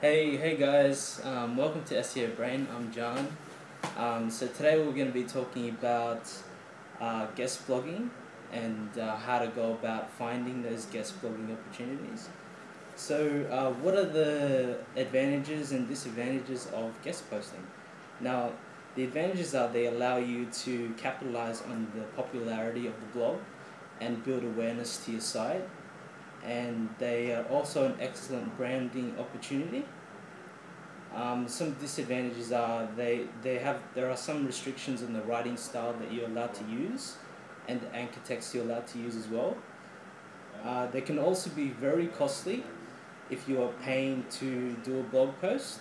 Hey, hey guys, um, welcome to SEO Brain. I'm John. Um, so today we're going to be talking about uh, guest blogging and uh, how to go about finding those guest blogging opportunities. So, uh, what are the advantages and disadvantages of guest posting? Now, the advantages are they allow you to capitalize on the popularity of the blog and build awareness to your site and they are also an excellent branding opportunity. Um, some disadvantages are they, they have there are some restrictions on the writing style that you're allowed to use and the anchor text you're allowed to use as well. Uh, they can also be very costly if you are paying to do a blog post.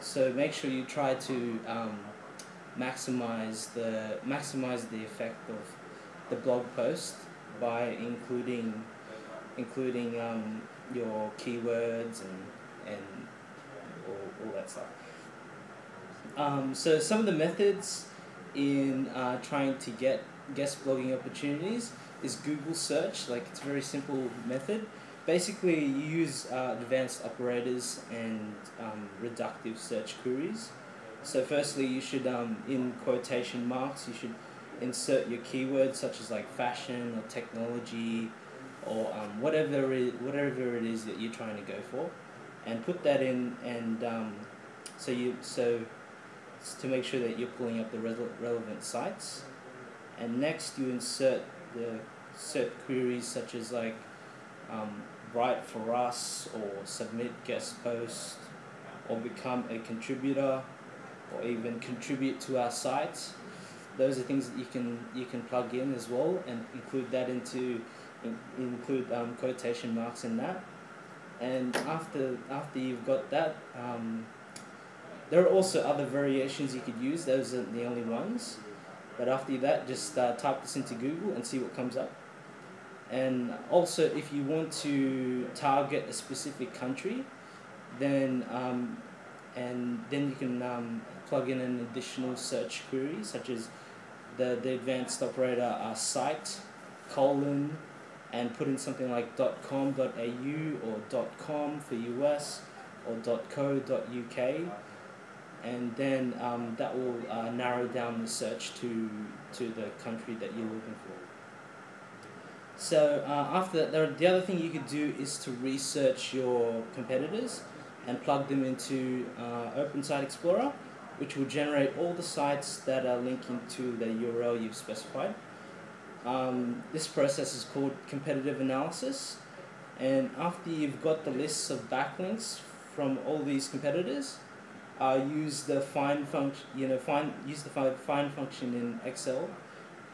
So make sure you try to um, maximize the maximize the effect of the blog post by including including um, your keywords and, and all, all that stuff. Um, so some of the methods in uh, trying to get guest blogging opportunities is Google search, like it's a very simple method. Basically you use uh, advanced operators and um, reductive search queries. So firstly you should, um, in quotation marks, you should insert your keywords such as like fashion or technology or um, whatever it, whatever it is that you're trying to go for, and put that in and um, so you so to make sure that you're pulling up the re relevant sites, and next you insert the set queries such as like um, write for us or submit guest post or become a contributor or even contribute to our site. Those are things that you can you can plug in as well and include that into in, include um, quotation marks in that. And after after you've got that um, there are also other variations you could use. Those aren't the only ones. But after that just uh, type this into Google and see what comes up. And also if you want to target a specific country then um, and then you can um, plug in an additional search query such as the, the advanced operator uh, site colon and put in something like .com.au or .com for US or .co.uk and then um, that will uh, narrow down the search to, to the country that you're looking for. So uh, after that, the other thing you could do is to research your competitors and plug them into uh, Open Site Explorer which will generate all the sites that are linking to the URL you've specified. Um, this process is called competitive analysis and after you've got the lists of backlinks from all these competitors uh, use the find function you know find use the find function in Excel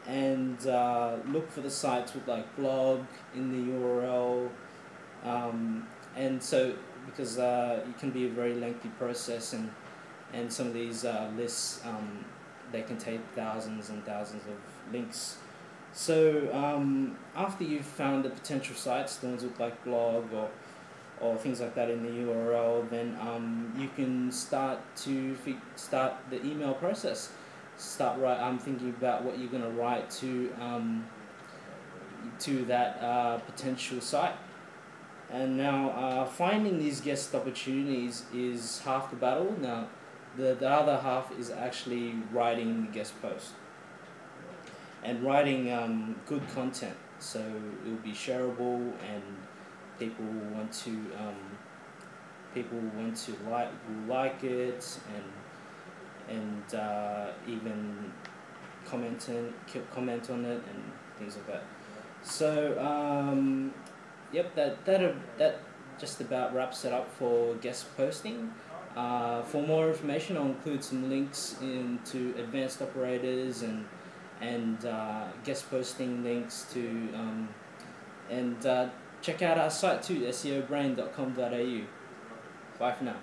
and uh, look for the sites with like blog in the URL um, and so because uh, it can be a very lengthy process and and some of these uh, lists um, they contain thousands and thousands of links. So um, after you've found the potential sites, the ones with like blog or or things like that in the URL, then um, you can start to start the email process. Start right. I'm thinking about what you're going to write to um, to that uh, potential site. And now uh, finding these guest opportunities is half the battle. Now the, the other half is actually writing the guest post and writing um, good content. So it will be shareable and people want to um, people want to like will like it and and uh, even comment on, comment on it and things like that. So um, yep that that that just about wraps it up for guest posting. Uh, for more information, I'll include some links into advanced operators and and uh, guest posting links to um, and uh, check out our site too, seobrain.com.au. Bye for now.